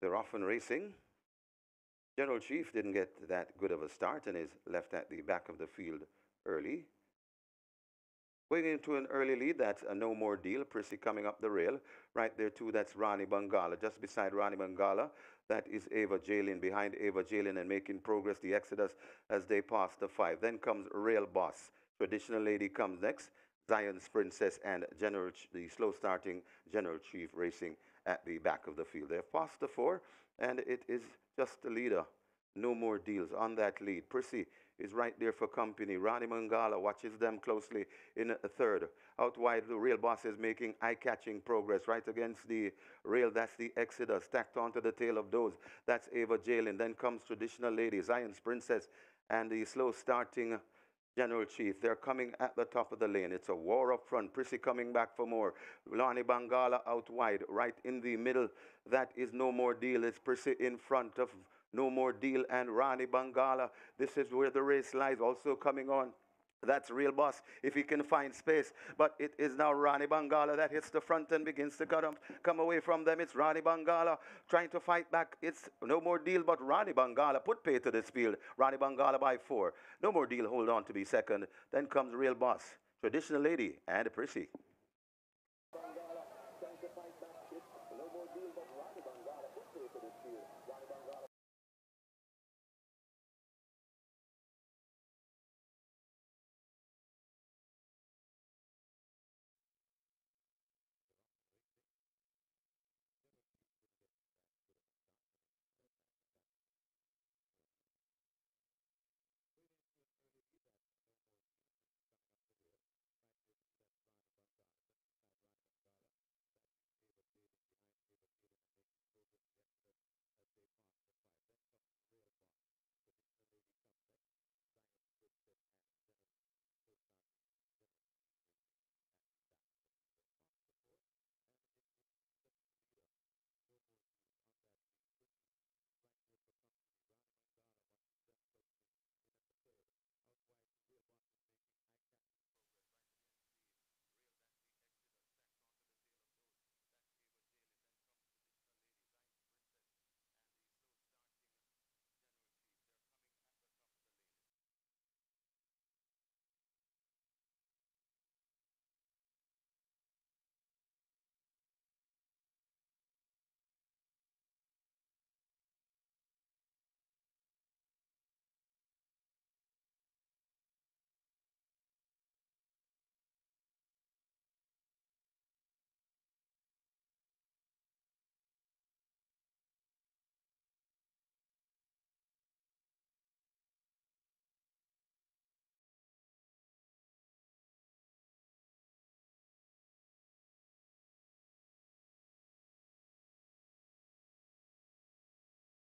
They're off and racing. General Chief didn't get that good of a start and is left at the back of the field early. Going into an early lead, that's a no more deal. Prissy coming up the rail. Right there, too, that's Rani Bangala. Just beside Rani Bangala, that is Ava Jalen. Behind Ava Jalen and making progress, the Exodus as they pass the five. Then comes Rail Boss. Traditional Lady comes next. Zion's Princess and General, the slow starting General Chief racing at the back of the field. They've passed the four, and it is just the leader. No more deals on that lead. Prissy is right there for company. Rani Bangala watches them closely in a third. Out wide, the rail boss is making eye-catching progress right against the rail. That's the Exodus. Stacked onto the tail of those. That's Ava Jalen. Then comes Traditional Lady, Zion's Princess, and the slow starting General Chief. They're coming at the top of the lane. It's a war up front. Prissy coming back for more. Rani Bangala out wide, right in the middle. That is no more deal. It's Prissy in front of no more deal and Rani Bangala. This is where the race lies. Also coming on. That's Rail Boss if he can find space. But it is now Rani Bangala that hits the front and begins to come, come away from them. It's Rani Bangala trying to fight back. It's no more deal, but Rani Bangala put pay to this field. Rani Bangala by four. No more deal, hold on to be second. Then comes Rail Boss, traditional lady, and Prissy.